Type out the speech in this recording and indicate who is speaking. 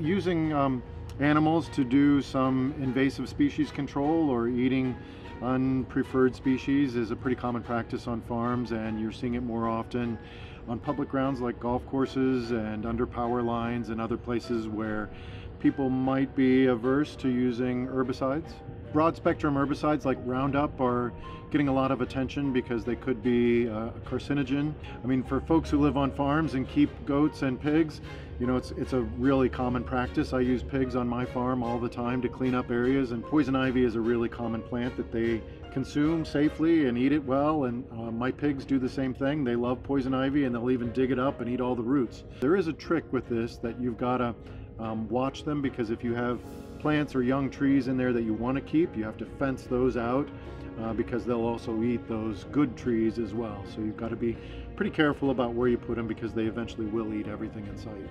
Speaker 1: Using um, animals to do some invasive species control or eating unpreferred species is a pretty common practice on farms and you're seeing it more often on public grounds like golf courses and under power lines and other places where people might be averse to using herbicides. Broad spectrum herbicides like Roundup are getting a lot of attention because they could be uh, a carcinogen. I mean, for folks who live on farms and keep goats and pigs, you know, it's, it's a really common practice. I use pigs on my farm all the time to clean up areas and poison ivy is a really common plant that they consume safely and eat it well and uh, my pigs do the same thing. They love poison ivy and they'll even dig it up and eat all the roots. There is a trick with this that you've got to um, watch them because if you have plants or young trees in there that you want to keep, you have to fence those out uh, because they'll also eat those good trees as well. So you've got to be pretty careful about where you put them because they eventually will eat everything in sight.